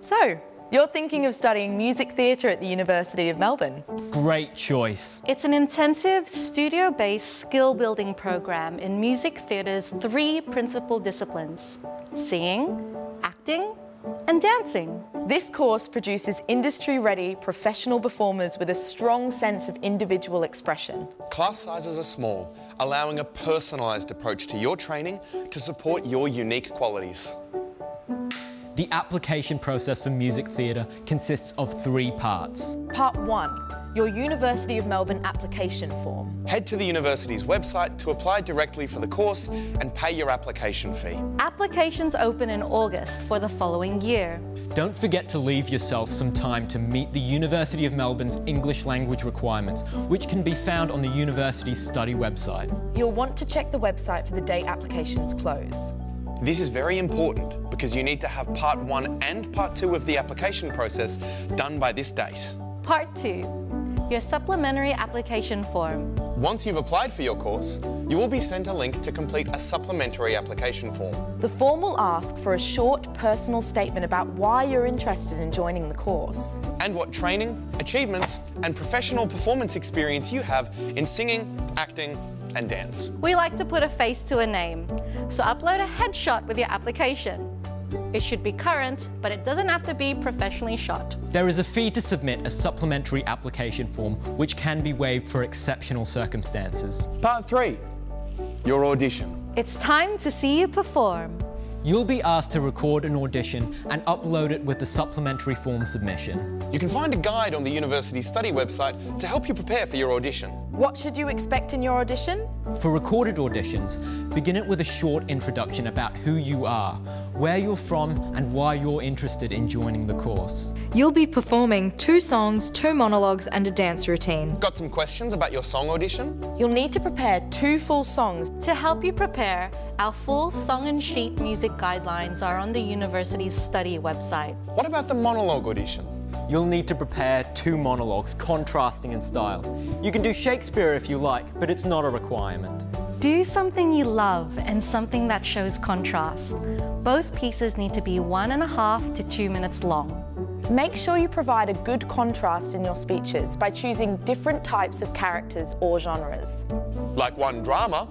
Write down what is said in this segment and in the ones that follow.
So, you're thinking of studying music theatre at the University of Melbourne? Great choice. It's an intensive, studio-based skill-building program in music theatre's three principal disciplines, singing, acting, and dancing. This course produces industry-ready professional performers with a strong sense of individual expression. Class sizes are small, allowing a personalised approach to your training to support your unique qualities. The application process for music theatre consists of three parts. Part 1. Your University of Melbourne application form. Head to the university's website to apply directly for the course and pay your application fee. Applications open in August for the following year. Don't forget to leave yourself some time to meet the University of Melbourne's English language requirements, which can be found on the university's study website. You'll want to check the website for the date applications close. This is very important because you need to have part one and part two of the application process done by this date. Part 2. Your supplementary application form. Once you've applied for your course, you will be sent a link to complete a supplementary application form. The form will ask for a short personal statement about why you're interested in joining the course. And what training, achievements, and professional performance experience you have in singing, acting, and dance. We like to put a face to a name, so upload a headshot with your application. It should be current, but it doesn't have to be professionally shot. There is a fee to submit a supplementary application form, which can be waived for exceptional circumstances. Part three, your audition. It's time to see you perform. You'll be asked to record an audition and upload it with the supplementary form submission. You can find a guide on the university study website to help you prepare for your audition. What should you expect in your audition? For recorded auditions, begin it with a short introduction about who you are, where you're from, and why you're interested in joining the course. You'll be performing two songs, two monologues, and a dance routine. Got some questions about your song audition? You'll need to prepare two full songs. To help you prepare, our full song and sheet music guidelines are on the university's study website. What about the monologue audition? You'll need to prepare two monologues, contrasting in style. You can do Shakespeare if you like, but it's not a requirement. Do something you love and something that shows contrast. Both pieces need to be one and a half to two minutes long. Make sure you provide a good contrast in your speeches by choosing different types of characters or genres. Like one drama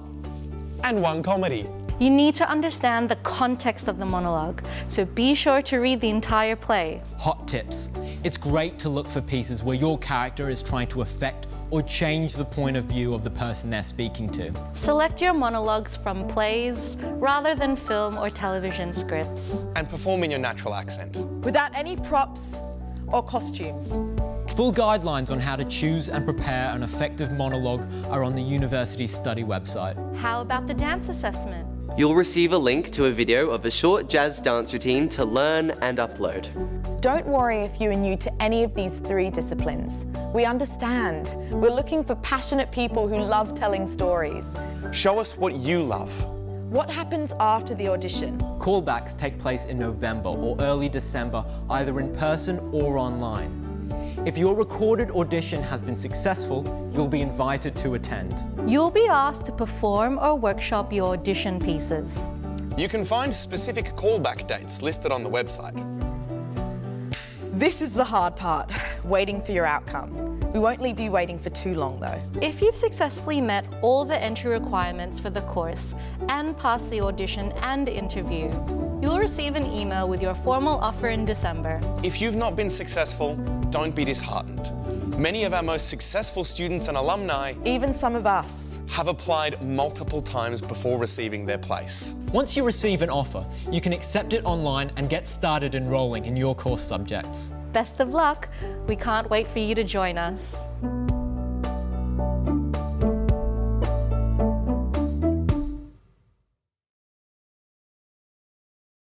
and one comedy. You need to understand the context of the monologue, so be sure to read the entire play. Hot tips. It's great to look for pieces where your character is trying to affect or change the point of view of the person they're speaking to. Select your monologues from plays rather than film or television scripts. And perform in your natural accent. Without any props or costumes. Full guidelines on how to choose and prepare an effective monologue are on the university's study website. How about the dance assessment? You'll receive a link to a video of a short jazz dance routine to learn and upload. Don't worry if you are new to any of these three disciplines. We understand. We're looking for passionate people who love telling stories. Show us what you love. What happens after the audition? Callbacks take place in November or early December, either in person or online. If your recorded audition has been successful, you'll be invited to attend. You'll be asked to perform or workshop your audition pieces. You can find specific callback dates listed on the website. This is the hard part, waiting for your outcome. We won't leave you waiting for too long though. If you've successfully met all the entry requirements for the course and passed the audition and interview, you'll receive an email with your formal offer in December. If you've not been successful, don't be disheartened. Many of our most successful students and alumni Even some of us. Have applied multiple times before receiving their place. Once you receive an offer, you can accept it online and get started enrolling in your course subjects. Best of luck. We can't wait for you to join us.